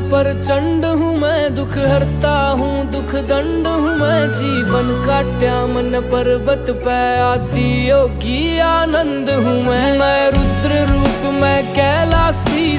पर चंड हूँ, मैं दुख हरता हूँ, दुख दंड हूँ, मैं जीवन काट्या, मन पर्वत पे आदि योगी आनंद हूँ मैं। मैं रुद्र रूप, मैं कैलासी